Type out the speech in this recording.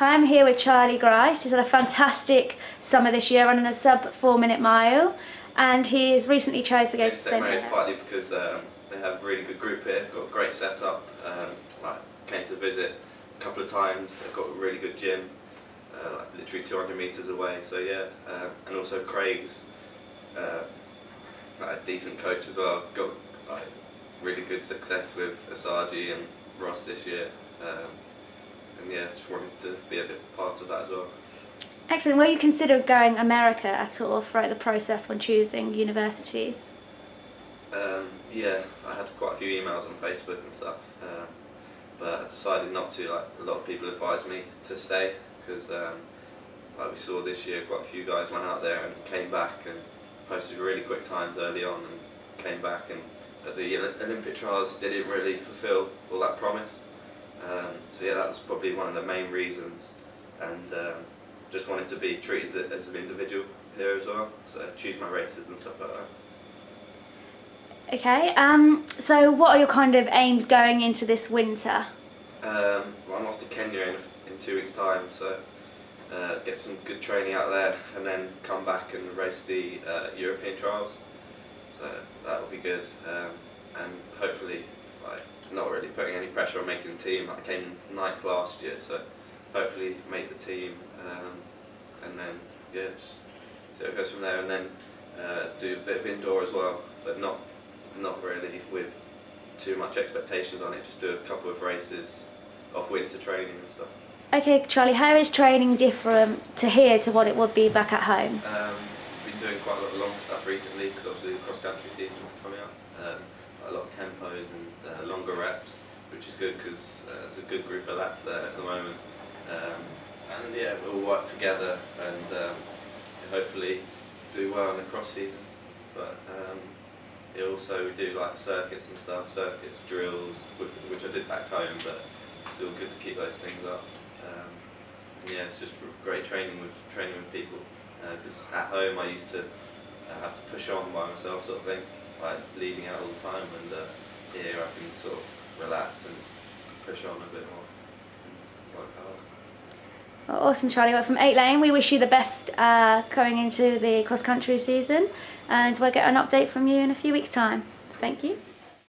I'm here with Charlie Grice. He's had a fantastic summer this year running a sub four minute mile and he's recently chose to go to St Mary's partly because um, they have a really good group here, got a great setup, um, like came to visit a couple of times, they've got a really good gym, uh, like literally 200 metres away, so yeah, um, and also Craig's uh, like a decent coach as well, got like really good success with Asagi and Ross this year. Um, yeah, just wanted to be a bit part of that as well. Excellent. Will you consider going America at all throughout the process when choosing universities? Um, yeah, I had quite a few emails on Facebook and stuff, um, but I decided not to. Like a lot of people advised me to stay because, um, like we saw this year, quite a few guys went out there and came back and posted really quick times early on and came back and at the Olympic trials didn't really fulfil all that promise. Um, so yeah, that was probably one of the main reasons, and um, just wanted to be treated as an individual here as well. So choose my races and stuff like that. Okay. Um. So, what are your kind of aims going into this winter? Um, well, I'm off to Kenya in, in two weeks' time, so uh, get some good training out there, and then come back and race the uh, European trials. So that will be good, um, and hopefully, like not really putting any pressure on making the team. I came ninth last year, so hopefully make the team, um, and then yeah, just see how it goes from there, and then uh, do a bit of indoor as well, but not not really with too much expectations on it. Just do a couple of races of winter training and stuff. Okay, Charlie, how is training different to here to what it would be back at home? Um, I've been doing quite a lot of long stuff recently because obviously the cross country season's coming up. Um, a lot of tempos and uh, longer reps, which is good because uh, there's a good group of lads there at the moment. Um, and yeah, we'll work together and um, hopefully do well in the cross season. But um, also we do like circuits and stuff, circuits, drills, which I did back home, but it's still good to keep those things up. Um, and yeah, it's just great training with training with people. Because uh, at home I used to uh, have to push on by myself, sort of thing, like leading out all the time. And uh, here I can sort of relax and push on a bit more and work. Well, awesome, Charlie. Well, from Eightlane, we wish you the best uh, going into the cross country season, and we'll get an update from you in a few weeks' time. Thank you.